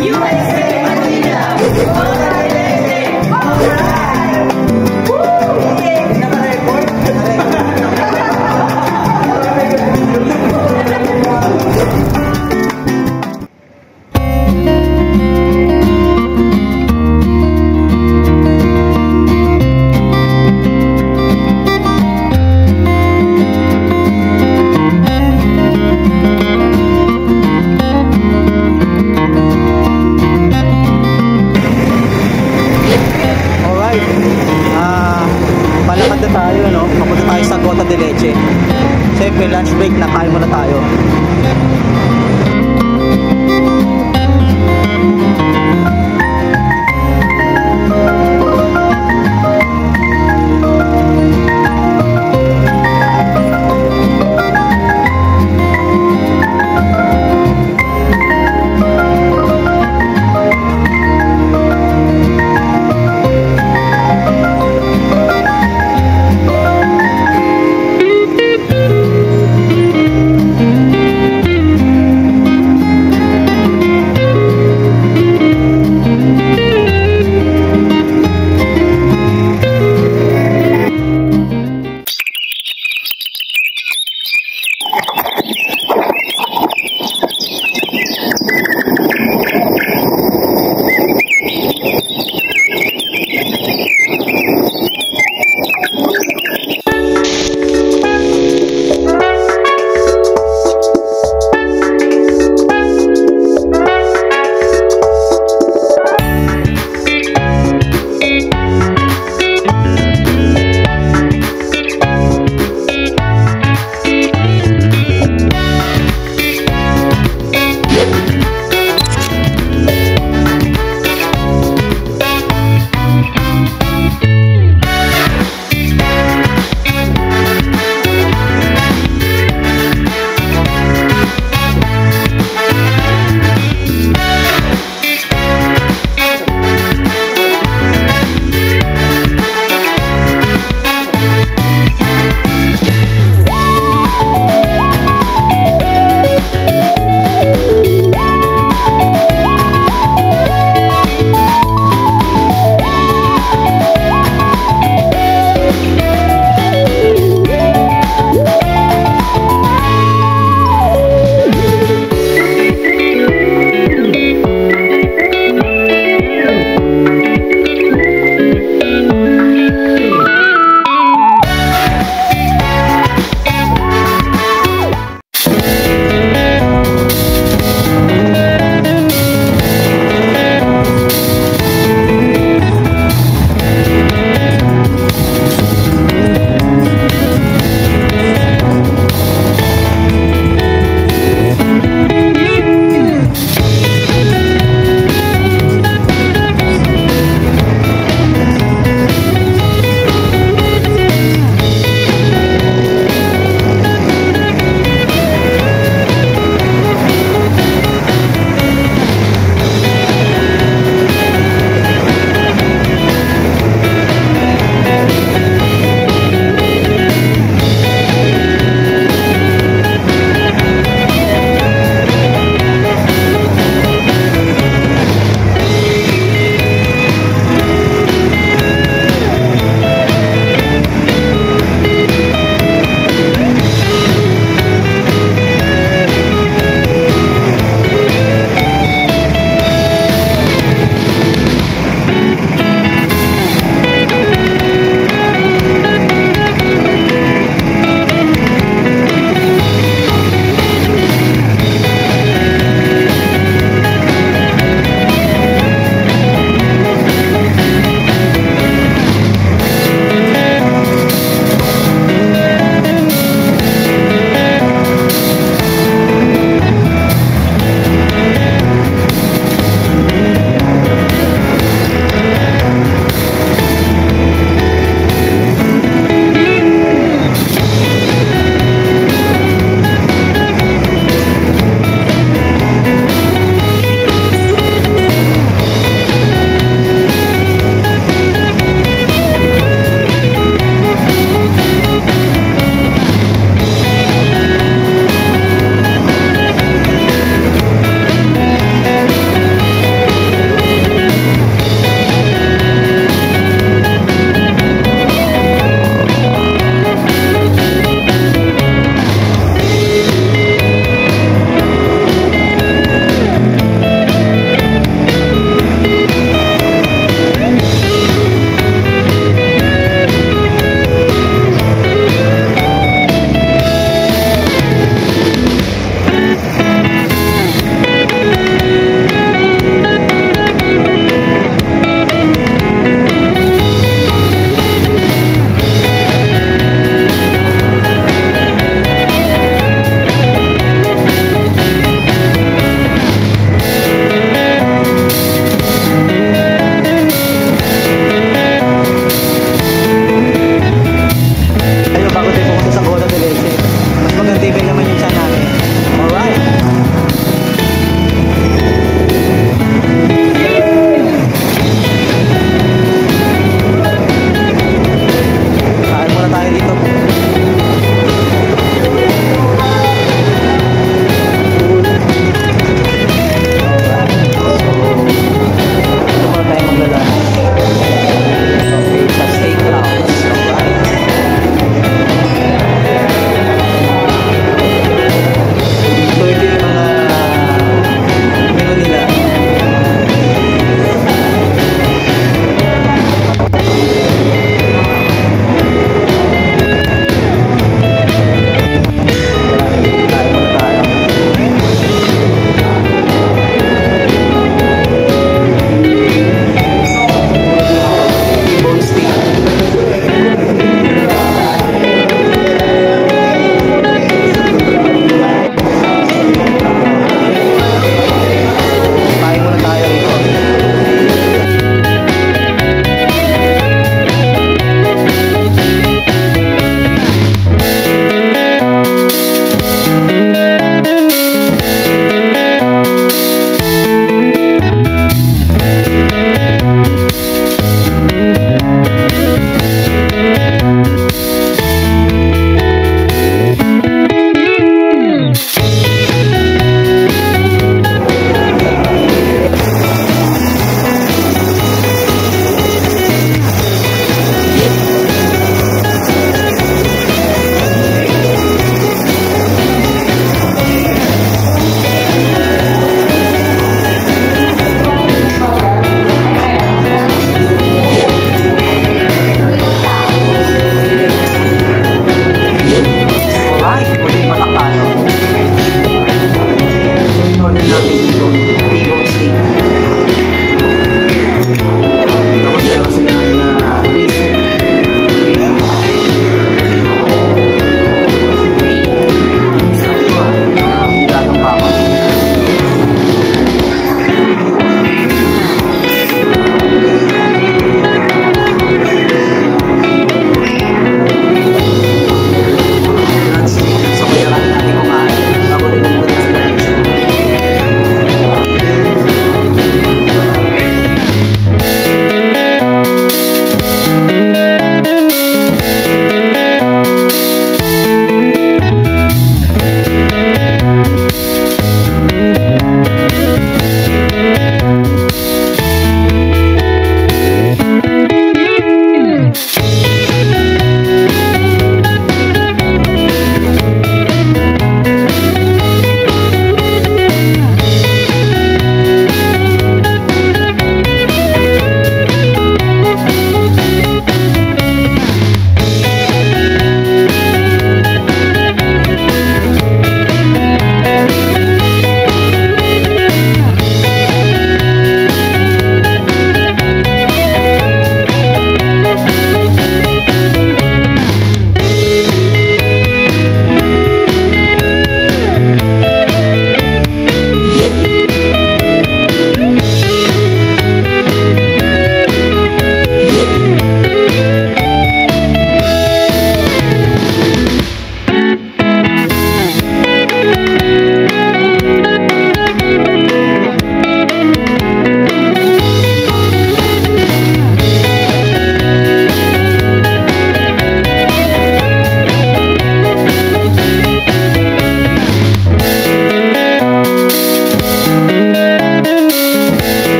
Alright.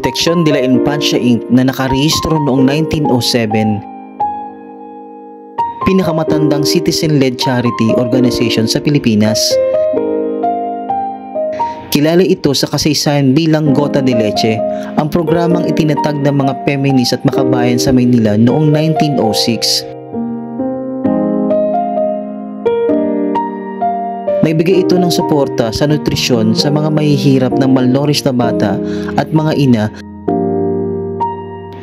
Protection de la Infancia Inc. na nakarehistro noong 1907 pinakamatandang citizen-led charity organization sa Pilipinas. Kilala ito sa kasaysayan bilang Gota de Leche, ang programang itinatag ng mga feminist at makabayan sa Maynila noong 1906. Nagbigay ito ng suporta sa nutrisyon sa mga mahihirap ng malnourished na bata at mga ina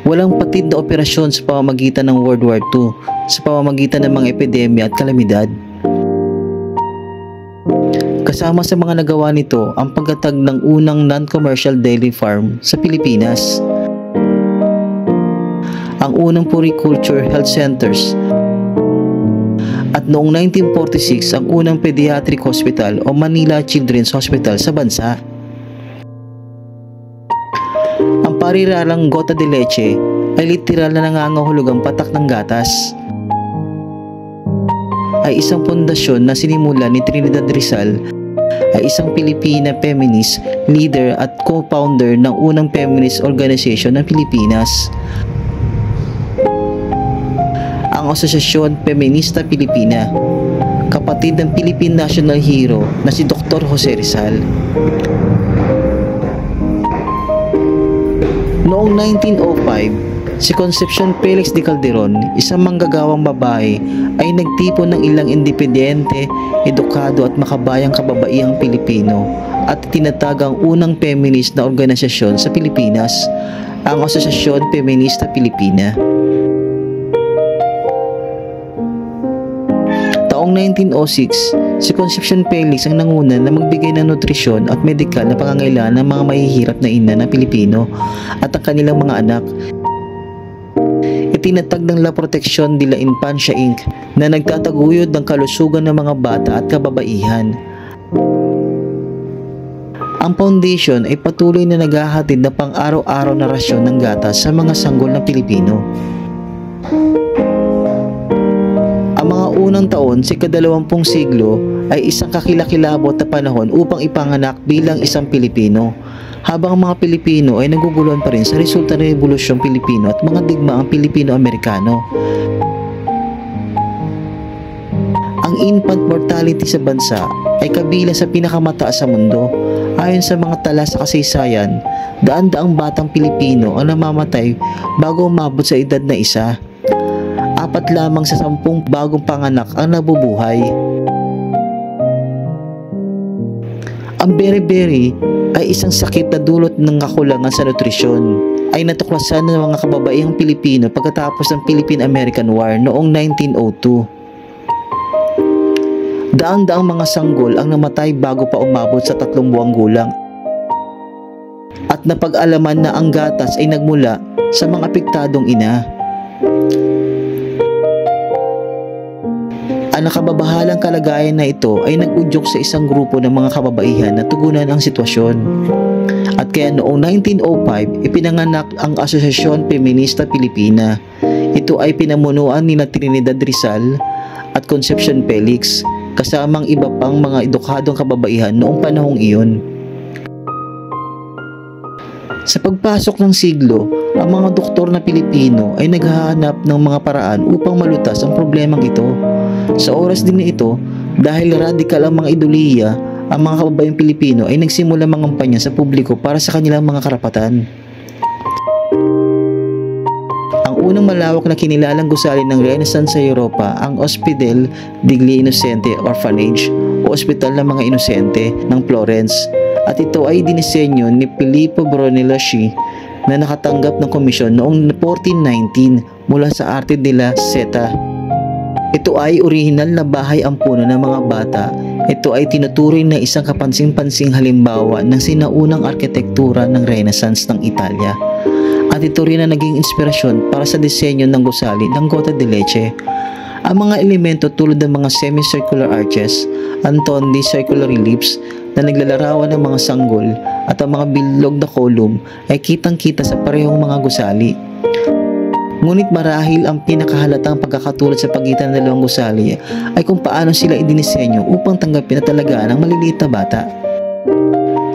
Walang patid na operasyon sa pamamagitan ng World War II sa pamamagitan ng mga epidemya at kalamidad. Kasama sa mga nagawa nito ang pagkatag ng unang non-commercial dairy farm sa Pilipinas. Ang unang puriculture health centers at noong 1946 ang unang pediatric hospital o Manila Children's Hospital sa bansa. Ang pariralang gota de leche ay literal na nangangahulugang patak ng gatas. Ay isang pundasyon na sinimula ni Trinidad Rizal ay isang Pilipina feminist leader at co-founder ng unang feminist organization ng Pilipinas. Ang Asosasyon Feminista Pilipina, kapatid ng Philippine National Hero na si Dr. Jose Rizal. Noong 1905, si Concepcion Felix de Calderon, isang manggagawang babae, ay nagtipon ng ilang independente, edukado at makabayang kababaihang Pilipino at tinatag ang unang feminist na organisasyon sa Pilipinas, ang Asosasyon Feminista Pilipina. Taong 1906, si Concepcion Felix ang nanguna na magbigay ng nutrisyon at medikal na pangangailangan ng mga mahihirap na ina na Pilipino at ang kanilang mga anak. Itinatag ng La Protección de la Infancia Inc. na nagtataguyod ng kalusugan ng mga bata at kababaihan. Ang foundation ay patuloy na naghahatid ng pang-araw-araw na rasyon ng gatas sa mga sanggol ng Pilipino. Unang taon sa kadalawampung siglo ay isang kakilakilabot na panahon upang ipanganak bilang isang Pilipino. Habang ang mga Pilipino ay naguguluhan pa rin sa resulta ng Revolusyong Pilipino at mga digmaang Pilipino-Amerikano. Ang infant mortality sa bansa ay kabilang sa pinakamataas sa mundo. Ayon sa mga tala sa kasaysayan, daan-daang batang Pilipino ang namamatay bago umabot sa edad na isa apat lamang sa sampung bagong panganak ang nabubuhay. Ang beriberi ay isang sakit na dulot ng kakulangan sa nutrisyon ay natuklasan ng mga kababaihang Pilipino pagkatapos ng Philippine-American War noong 1902. Daang-daang mga sanggol ang namatay bago pa umabot sa tatlong buwang gulang at napag-alaman na ang gatas ay nagmula sa mga apektadong ina. Ang nakababahalang kalagayan na ito ay nag-udyok sa isang grupo ng mga kababaihan na tugunan ang sitwasyon. At kaya noong 1905, ipinanganak ang Asosasyon Feminista Pilipina. Ito ay pinamunuan ni Trinidad Rizal at Concepcion Felix kasamang iba pang mga edukadong kababaihan noong panahong iyon. Sa pagpasok ng siglo, ang mga doktor na Pilipino ay naghahanap ng mga paraan upang malutas ang problemang ito. Sa oras din na ito, dahil radikal ang mga idoliya, ang mga kababayang Pilipino ay nagsimula mangampanya sa publiko para sa kanilang mga karapatan. Ang unang malawak na kinilalang gusali ng Renaissance sa Europa ang Hospital degli Innocenti Orphanage o Ospital ng mga Inosente ng Florence at ito ay dinisenyo ni Filippo Brunelleschi na nakatanggap ng komisyon noong 1419 mula sa Arte de la Seta. Ito ay orihinal na bahay ampunan ng mga bata. Ito ay tinuturing na isang kapansing-pansing halimbawa ng sinaunang arkitektura ng Renaissance ng Italia. At ito rin ang naging inspirasyon para sa disenyo ng gusali ng Gota de Leche. Ang mga elemento tulad ng mga semicircular arches, antondi circular reliefs na naglalarawan ng mga sanggol at ang mga bilog na column ay kitang-kita sa parehong mga gusali. Ngunit marahil ang pinakahalatang pagkakatulad sa pagitan ng dalawang gusali ay kung paano sila idinisenyo upang tanggapin at talagaan ang maliliit na bata.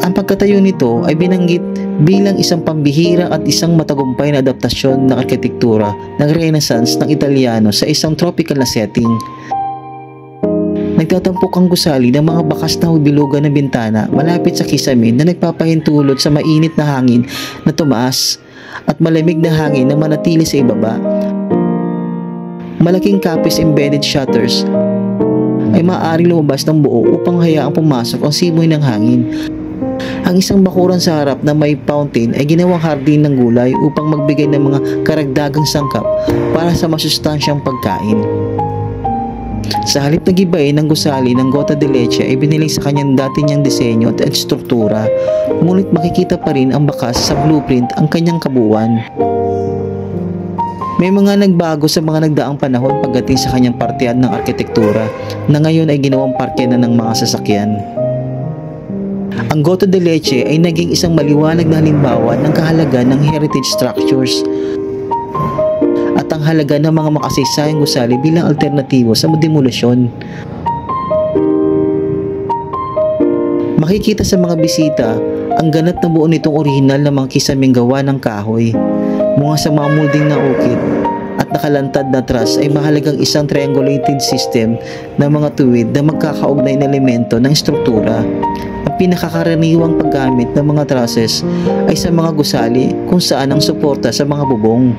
Ang pagkatayo nito ay binanggit bilang isang pambihira at isang matagumpay na adaptasyon ng arkitektura ng Renaissance ng Italiano sa isang tropical na setting. Nagtatampok ang gusali ng mga bakas na hubilugan ng bintana malapit sa kisamin na nagpapahintulot sa mainit na hangin na tumaas at malamig na hangin na manatili sa ibaba. Malaking kapis embedded shutters ay maaaring lumabas ng buo upang hayaang pumasok ang simoy ng hangin ang isang bakuran sa harap na may fountain ay ginawang hardin ng gulay upang magbigay ng mga karagdagang sangkap para sa masustansyang pagkain. Sa halip na gibain ng gusali ng gota de leche ay biniling sa kanyang dati niyang disenyo at struktura, ngunit makikita pa rin ang bakas sa blueprint ang kanyang kabuuan. May mga nagbago sa mga nagdaang panahon pagdating sa kanyang partiyan ng arkitektura na ngayon ay ginawang parke na ng mga sasakyan. Ang Goto de Leche ay naging isang maliwanag na halimbawa ng kahalaga ng heritage structures ang halaga ng mga makasaysayang gusali bilang alternatibo sa demolusyon. Makikita sa mga bisita ang ganat na buo nitong orihinal na mga kisaming gawa ng kahoy, mga sa mga molding na ukit, at nakalantad na truss ay mahalagang isang triangulated system ng mga tuwid na magkakaugnay na elemento ng struktura ang pinakakaraniwang paggamit ng mga trusses ay sa mga gusali kung saan ang suporta sa mga bubong.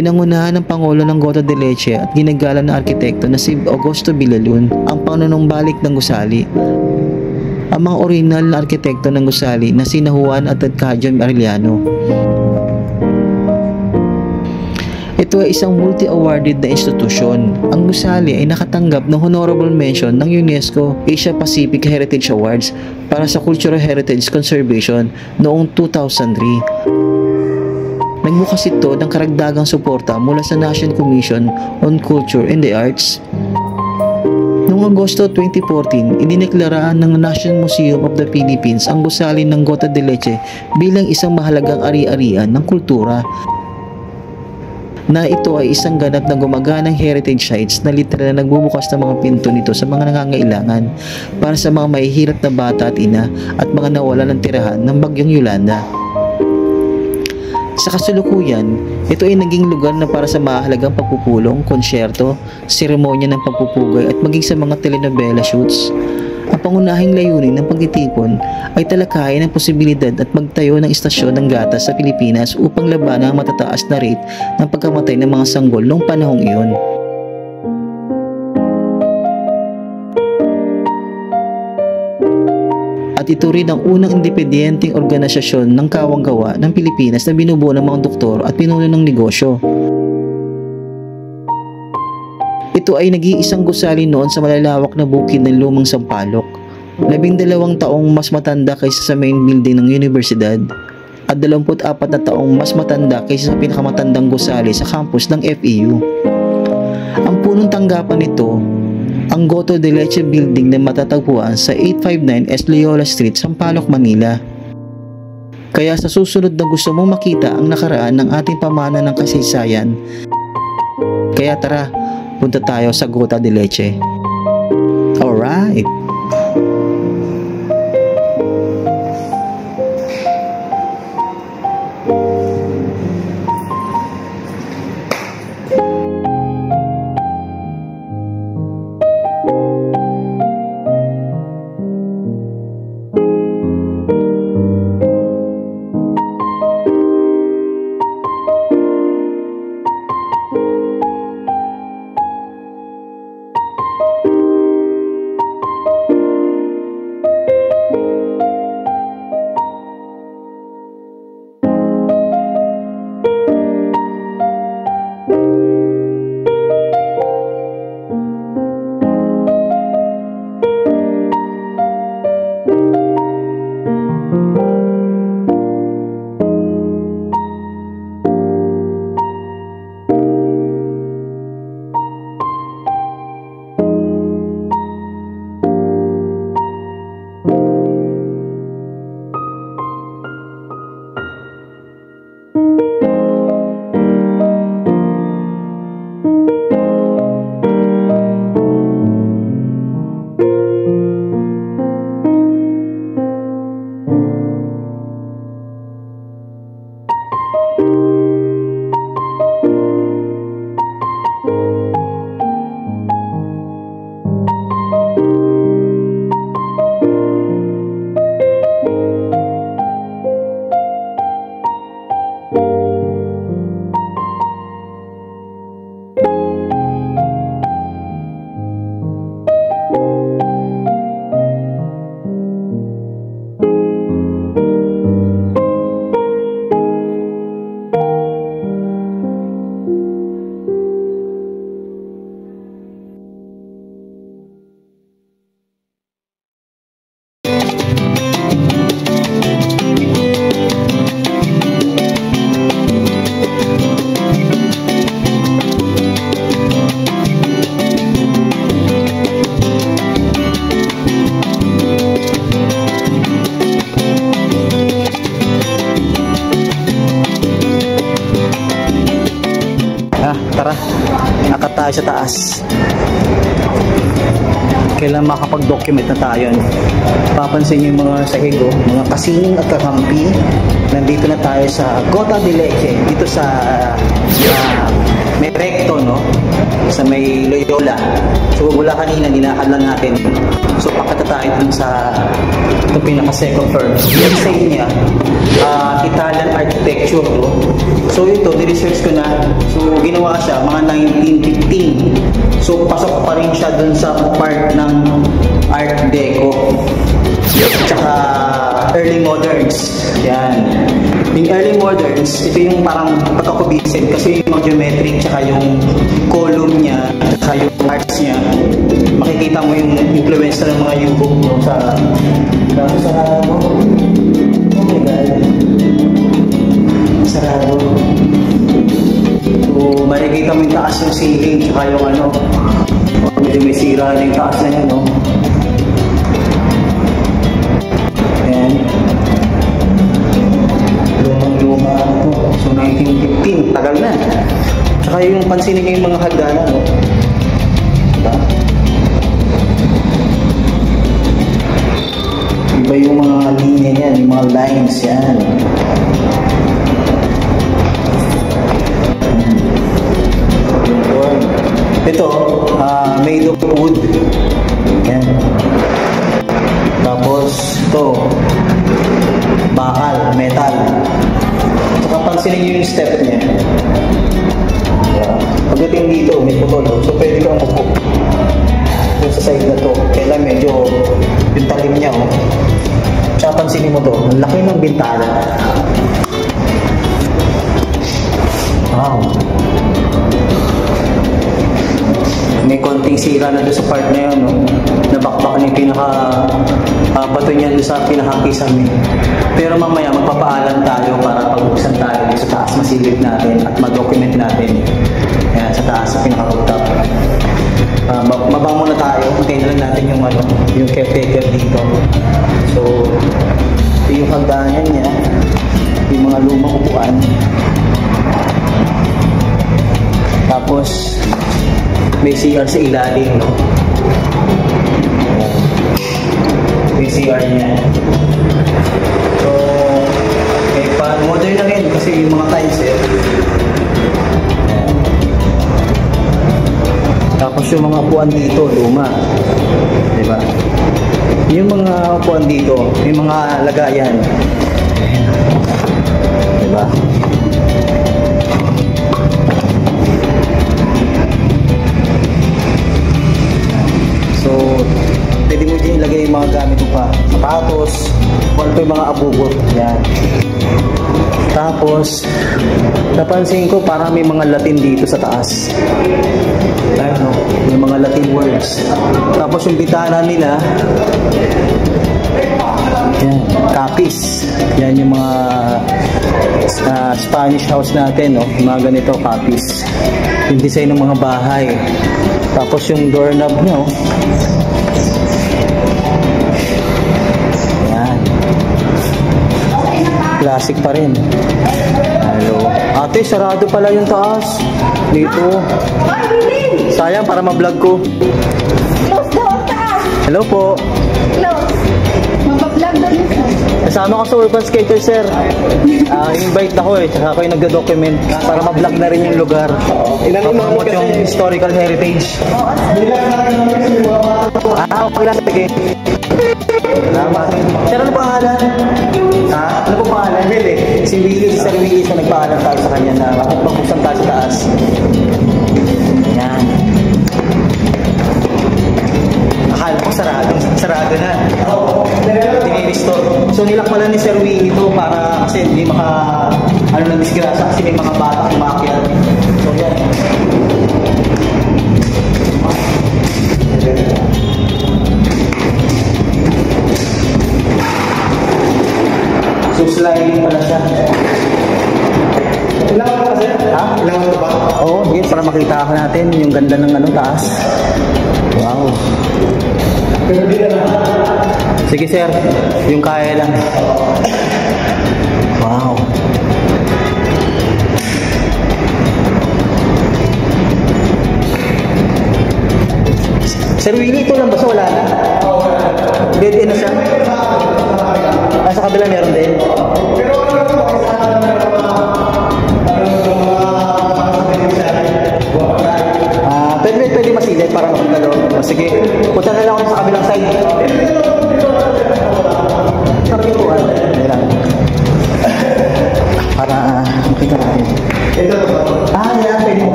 Pinangunahan ng Pangulo ng Gota de Leche at ginagala na arkitekto na si Augusto Villalun ang panunumbalik ng gusali. Ang mga original na arkitekto ng gusali na si Juan at Adcadio Arellano Ito ay isang multi-awarded na institusyon. Ang gusali ay nakatanggap ng honorable mention ng UNESCO Asia Pacific Heritage Awards para sa Cultural Heritage Conservation noong 2003. Nagbukas ito ng karagdagang suporta mula sa National Commission on Culture and the Arts. Noong Agosto 2014, idineklara ng National Museum of the Philippines ang gusali ng Gota de Leche bilang isang mahalagang ari-arian ng kultura na ito ay isang ganap na gumaganang heritage sites na literal na nagbubukas ng mga pinto nito sa mga nangangailangan para sa mga mahihirap na bata at ina at mga nawala ng tirahan ng bagyong Yolanda. Sa kasulukuyan, ito ay naging lugar na para sa mahalagang pagpupulong, konsyerto, seremonya ng pagpupugay at maging sa mga telenovela shoots ang pangunahing layunin ng pagtitipon ay talakayin ang posibilidad at magtayo ng istasyon ng gatas sa Pilipinas upang labanan ang matataas na rate ng pagkamatay ng mga sanggol noong panahong iyon. Ito rin ang unang independenteng organisasyon ng kawanggawa ng Pilipinas na binubuo ng mga doktor at pinuno ng negosyo. Ito ay nag-iisang gusali noon sa malalawak na bukid ng lumang sampalok. Labing dalawang taong mas matanda kaysa sa main building ng universidad at 24 na taong mas matanda kaysa sa pinakamatandang gusali sa campus ng FEU. Ang punong tanggapan nito, ang Goto de Leche Building na matatagpuan sa 859 S. Loyola Street, Sampaloc, Manila. Kaya sa susunod na gusto mong makita ang nakaraan ng ating pamana ng kasaysayan, kaya tara, punta tayo sa Gota de Leche. Alright! Papansin niyo yung mga sahig, oh, mga kasining at kakampi. Nandito na tayo sa Gota de Leche, dito sa uh, may recto, no? Sa may Loyola. So, mula kanina, nilakad lang natin. So, pakata tayo dun sa ito pinaka-second floor. Yung design niya, uh, Italian architecture, no? So, ito, di-research ko na. So, ginawa siya, mga 1915. So, pasok pa rin siya dun sa part ng Art Deco. Tsaka early moderns. Yan. Yung early moderns, ito yung parang pagkakubisin kasi yung geometric tsaka yung column niya tsaka yung arts niya makikita mo yung influence ng mga yubog no, sa sa sarado oh my god sarado so makikita mo yung taas ng ceiling tsaka yung ano oh, medyo may sira na yung taas na yan no Yung pansinin niyo yung mga hagdanan, no? Diba? Iba yung mga linya niyan, yung mga lines yan. Sa pinakakisame. Pero mamaya magpapaalam tayo para pag-buksan tayo sa taas masilip natin at ma-document natin. Ayan, sa taas sa pinaka-rooftop. Uh, mabang muna tayo. Hintayin lang natin yung ano, yung caretaker dito. So, yung hagdanan niya. Yung mga lumang upuan. Tapos, may CR sa ilalim? May CR niya. Modern na rin kasi yung mga tiles eh. Tapos yung mga upuan dito, luma. Di ba? Yung mga upuan dito, may mga lagayan. Di ba? So, pwede mo din ilagay yung mga gamit mo pa. Sapatos, kung ano yung mga abugot. Yan. Tapos, napansin ko parang may mga Latin dito sa taas. Ayun, no? May mga Latin words. Tapos yung bitana nila, yan, kapis. Yan yung mga uh, Spanish house natin, no? Mga ganito, kapis. Yung design ng mga bahay. Tapos yung doorknob niya, Classic pa rin. Hello. Ate, sarado pala yung taas. Dito. Sayang para ma-vlog ko. Close daw ang taas. Hello po. Close. Mabablog daw yun. Kasama ko sa Urban Skater, sir. Ah, invite ako eh. Tsaka ako yung nagda-document para ma-vlog na rin yung lugar. Promote yung historical heritage. Ah, okay lang. Sige. Salamat. Sir, ano pangalan? Ha? Ano po pangalan? Willie. Si Willie, si Sir Willie. So, nagpaalam tayo sa kanya na bakit buksan tayo sa taas. Yan. Akala ko sarado. Sarado na. Oo. Dinirestore. So nilakmalan ni Sir Willie ito para kasi hindi maka ano nang disgrasya kasi may mga bata umakyat. lang siya. Ilaw na ba sir? Oo, yes. Para makita ako natin yung ganda ng ano, taas. Wow. Pero di na. Sige sir, yung kaya lang. Wow. Sir Willie, ito lang basta wala na? Wala na. Dead end na siya? Ah, sa kabila meron din? Pero ano lang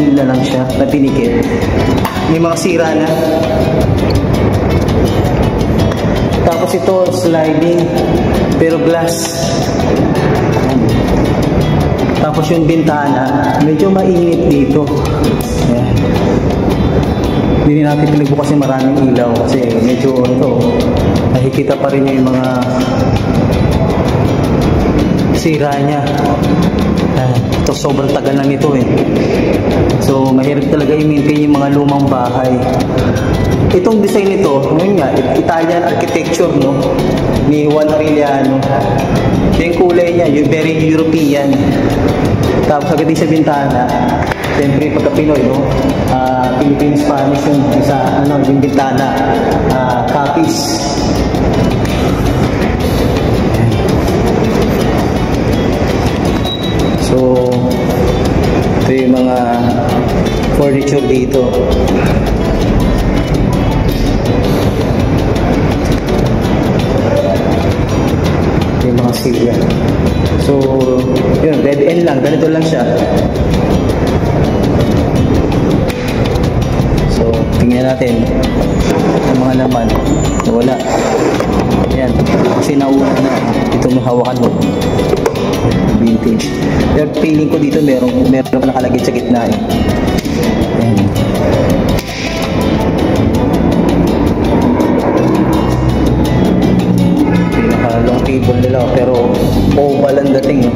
binil na lang siya, na pinikit. May mga sira na. Tapos ito, sliding, pero glass. Tapos yung bintana, medyo mainit dito. Ayan. Hindi natin pinagbukas yung maraming ilaw kasi medyo ito, nakikita pa rin yung mga sira niya. Ito sobrang tagal na nito eh. So mahirap talaga i-maintain yung mga lumang bahay. Itong design nito, yun nga, Italian architecture no, ni Juan Arellano. Yung kulay niya, yung very European. Tapos agad sa bintana, siyempre pagka Pinoy, no? Ah, Philippine Spanish yung sa ano, yung bintana, ah, copies. Furniture dito. Ito yung mga silya. So, yun, dead end lang. Ganito lang siya. So, tingnan natin feeling ko dito meron, meron pa nakalagay sa gitna eh. Yan. Pinakalong table nila pero oval ang dating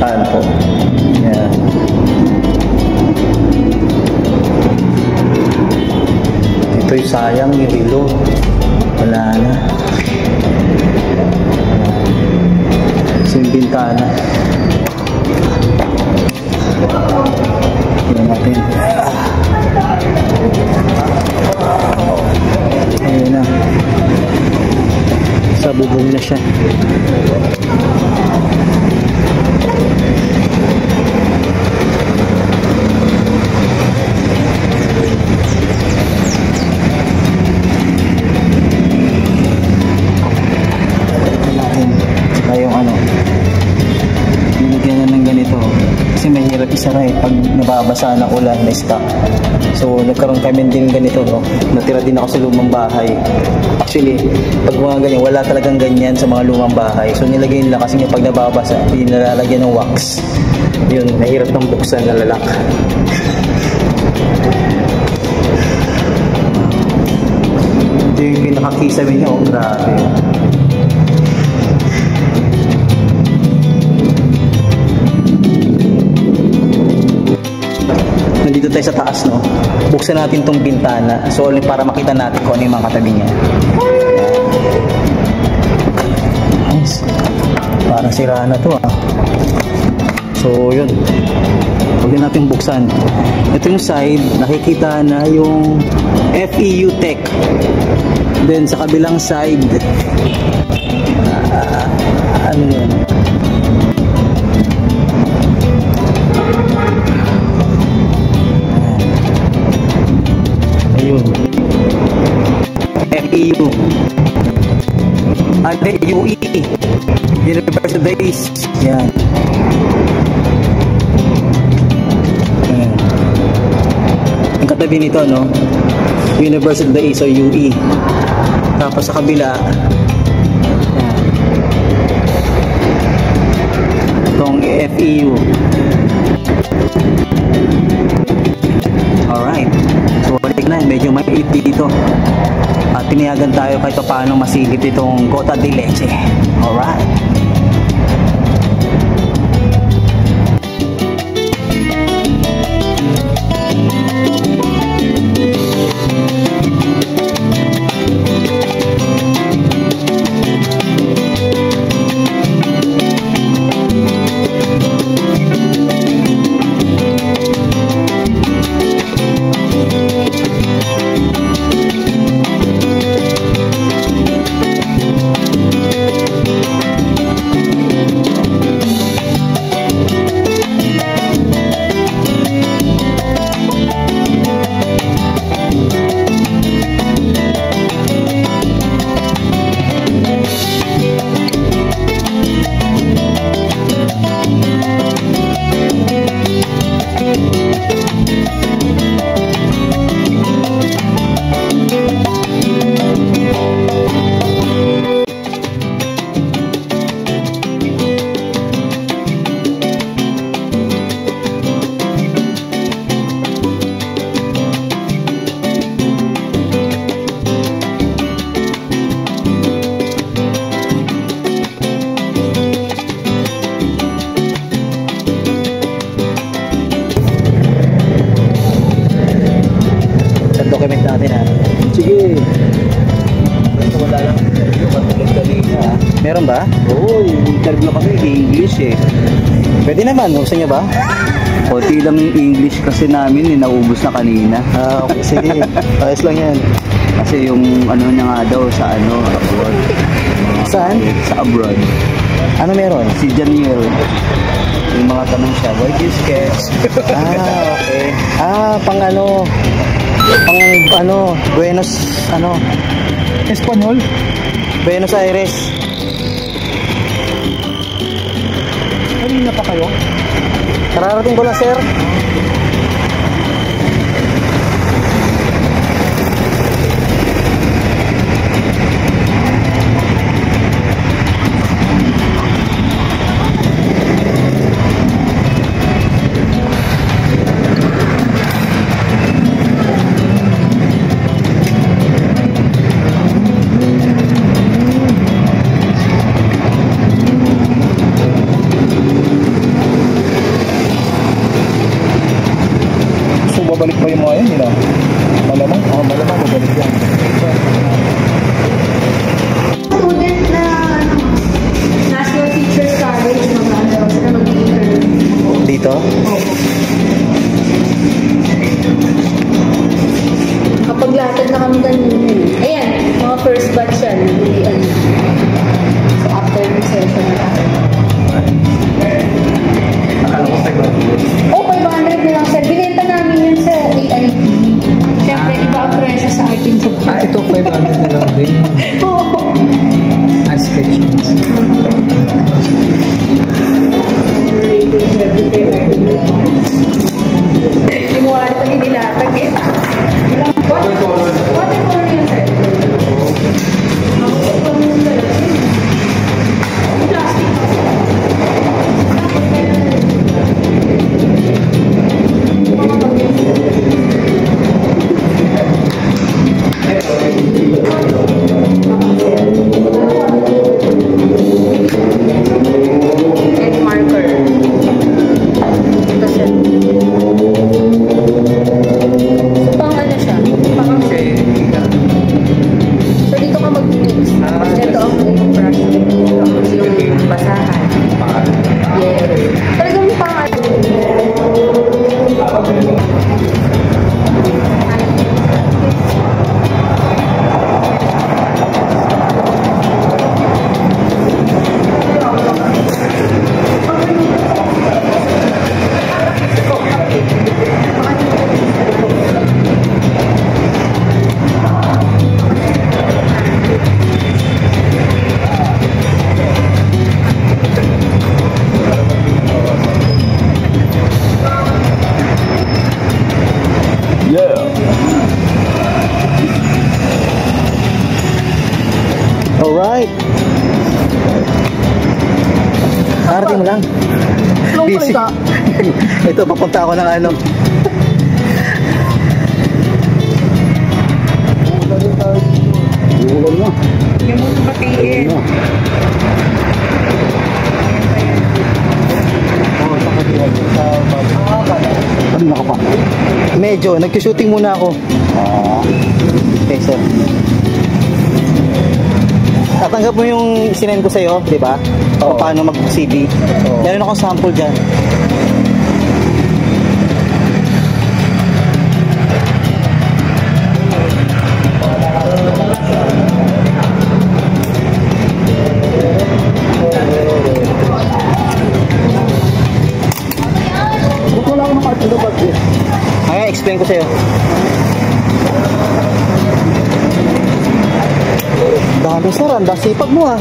kanto. Yan. Ito'y sayang ni Rilo. Wala na. Yung bintana. Tingnan natin. Ayun na. Sa na siya. Nababasa ng ulan na stock. So nagkaroon kami din ganito no? Natira din ako sa lumang bahay. Actually pag mga ganyan wala talagang ganyan sa mga lumang bahay. So nilagay nila kasi nga pag nababasa hindi nalalagyan ng wax. Yun mahirap ng buksan na lalak. Ito yung pinakakisame niya oh grabe nandito tayo sa taas, no? Buksan natin tong bintana. So, para makita natin kung ano yung mga katabi niya. Nice. Parang sira na to, ah. So, yun. Huwag na natin buksan. Ito yung side, nakikita na yung FEU Tech. Then, sa kabilang side, ah, ano yun? FEU. Ate, UE. Universal Days. Yan. Ayan. Ang katabi nito, no? Universal Days o UE. Tapos sa kabila, Tiniyagan tayo kahit paano masilip itong Gota de Leche. Alright. Meron ba? Oo, interview kami, English eh. Pwede naman, gusto niyo ba? Konti lang yung English kasi namin, eh, naubos na kanina. Ah, okay, sige. Ayos lang yan. Kasi yung ano niya nga daw sa ano, abroad. Saan? Sa abroad. Ano meron? Si Janiel. Yung mga tanong siya, why do you sketch? Ah, okay. Ah, pang ano, pang ano, Buenos, ano, Espanyol? Buenos Aires. Kanina pa kayo? Kararating ko lang, sir. Ito, papunta ako ng ano. Ulan na. Yung mga patiin. na. Oo, sa katiyan. Sa Kanina ka pa. Medyo, nag-shooting muna ako. Ah. Okay, sir. Tatanggap mo yung sinend ko sa'yo, di ba? O Oo. paano mag-CV. Oo. Meron akong sample dyan. Explain ko sa'yo. Dami sir, ang dasipag mo ah.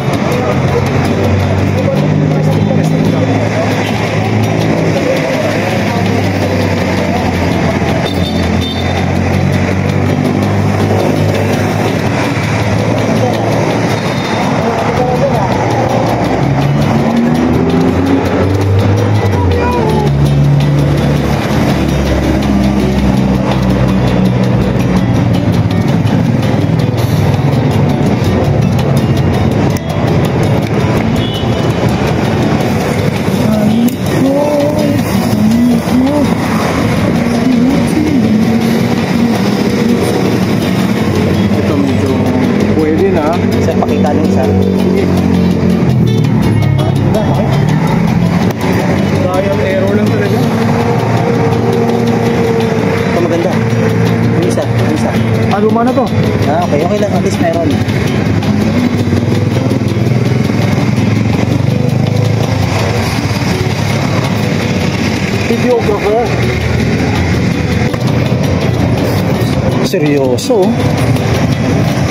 Seryoso.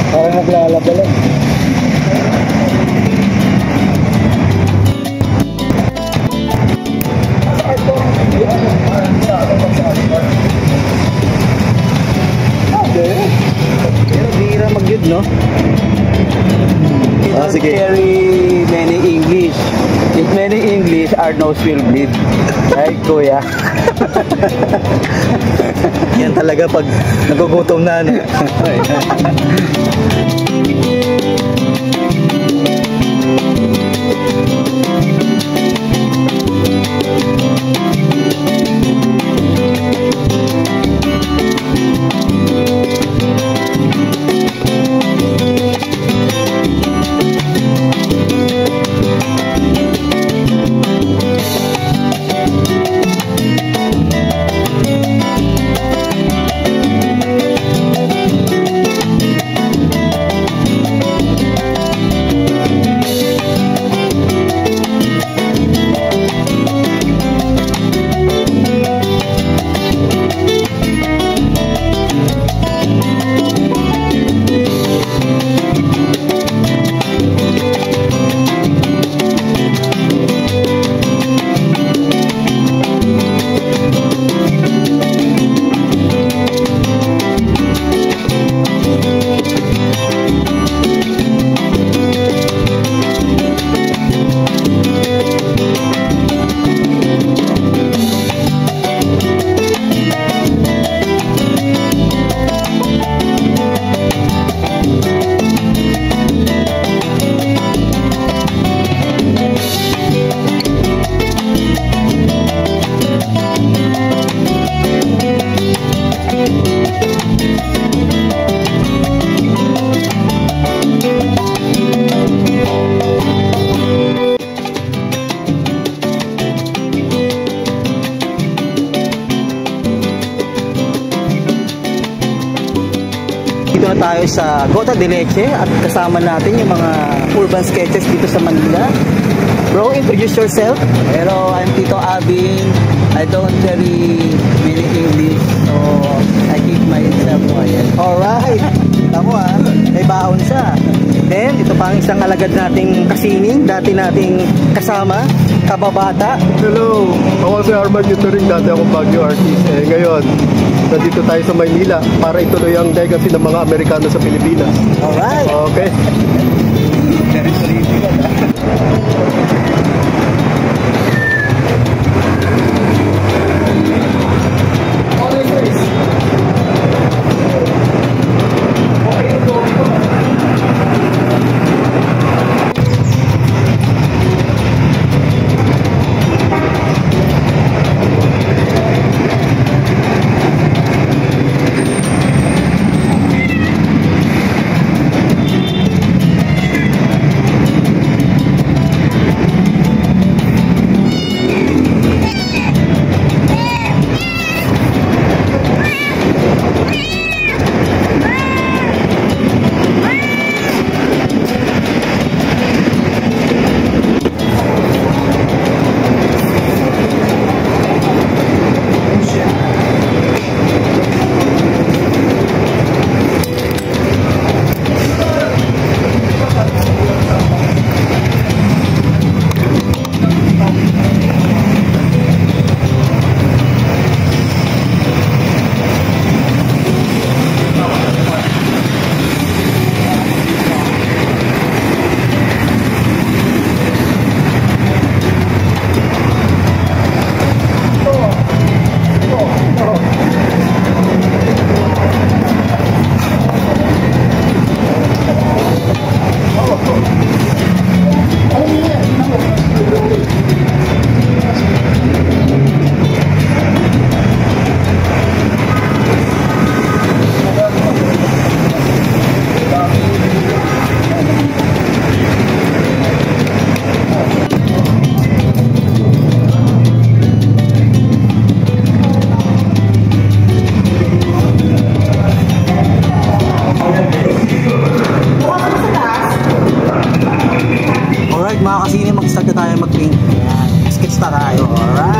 Parang naglalaba lang. Okay. Pero bihira mag-yud, no? Ah, sige. Very many English. If many English, our nose will bleed. Right, kuya? Talaga pag nagugutom na. ano. de Leche at kasama natin yung mga urban sketches dito sa Manila. Bro, introduce yourself. Hello, I'm Tito Abin. I don't very many English, so I keep myself quiet. Alright. Tamo ah, may baon siya. Then, ito pa ang isang alagad nating kasining, dati nating kasama, kababata. Hello, ako si Arman Yuturing, dati ako Baguio artist. Eh, ngayon, nandito tayo sa Maynila para ituloy ang legacy ng mga Amerikano sa Pilipinas. Alright. Okay? Ayan. Sketch na tayo. Alright.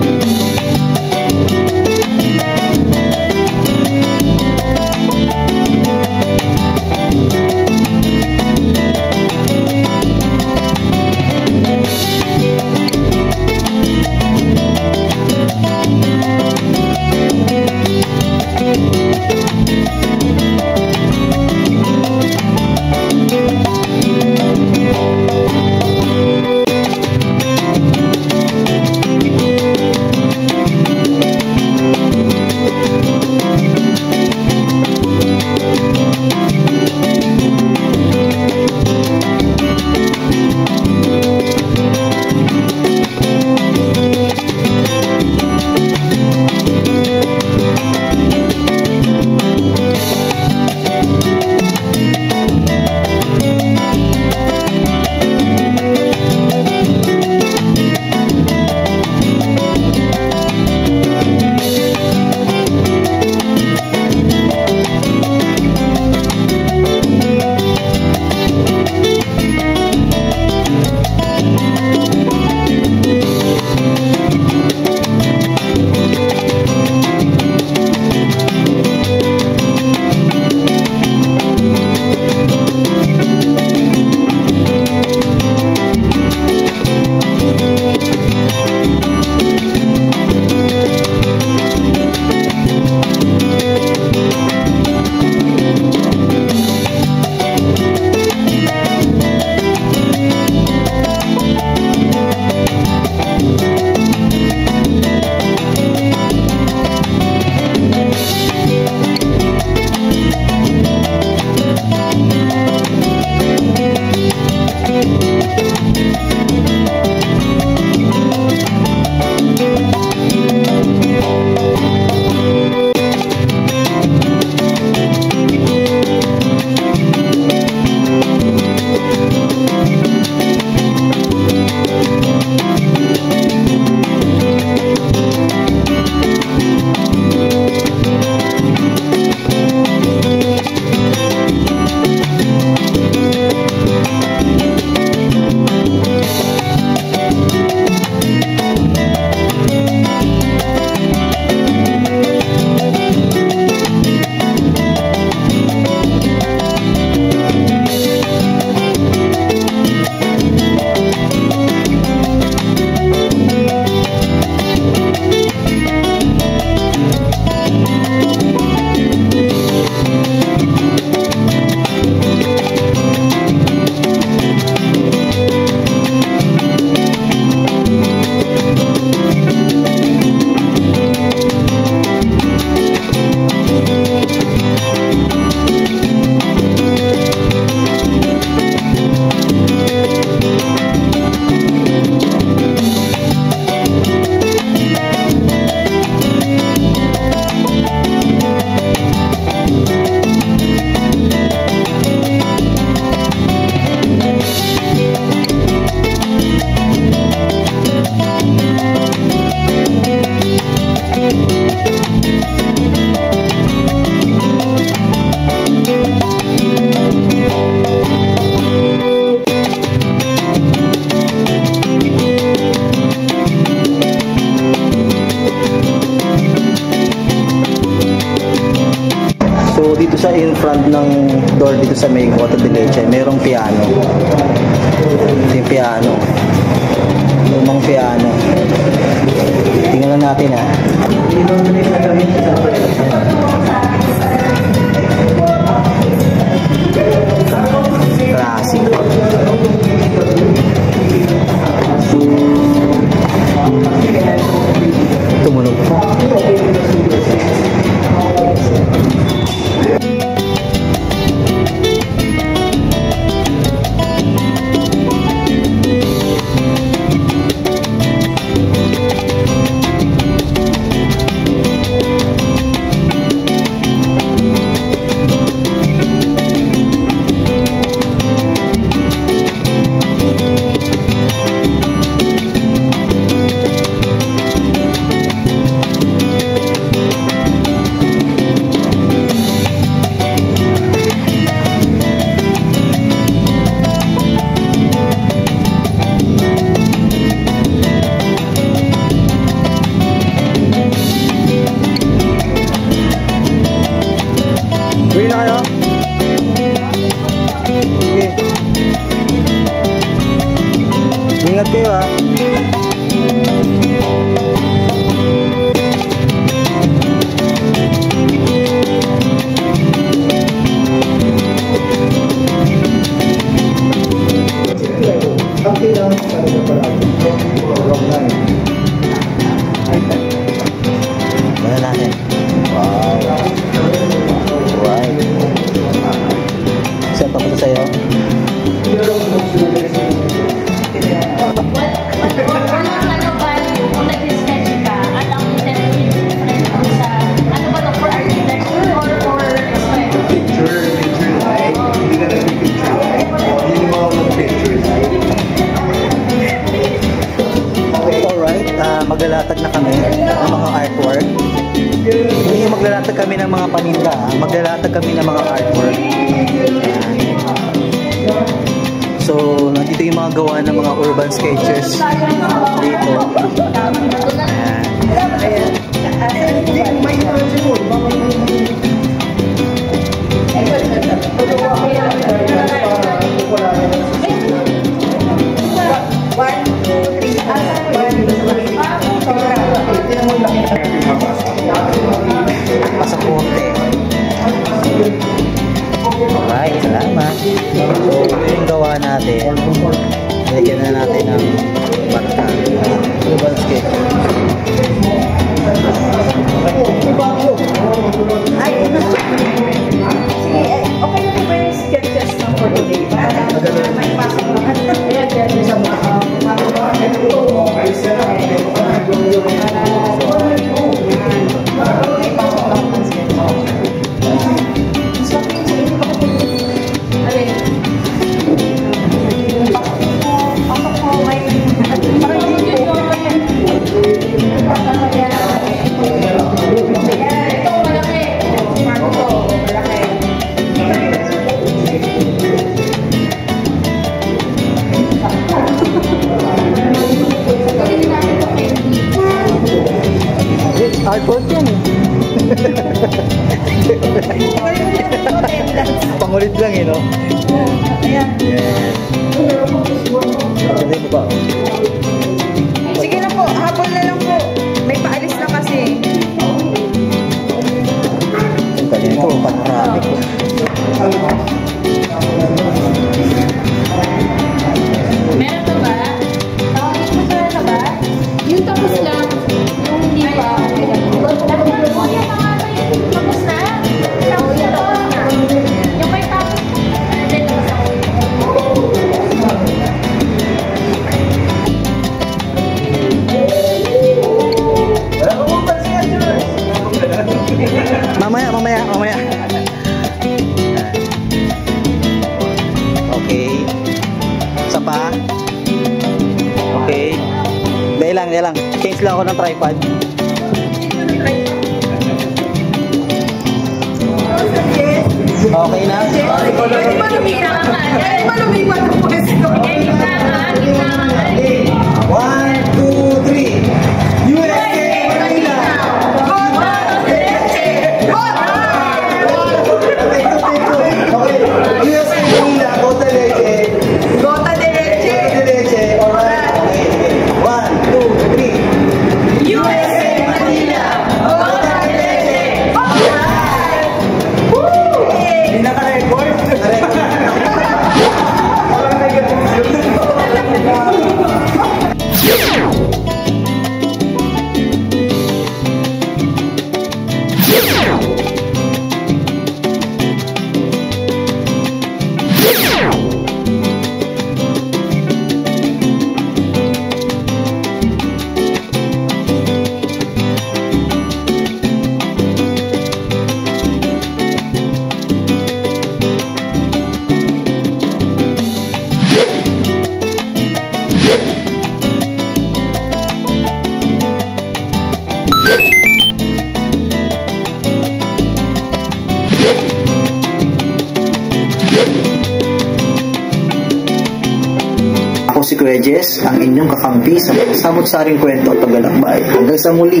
Samot-saring kwento at paglalakbay. Hanggang sa muli,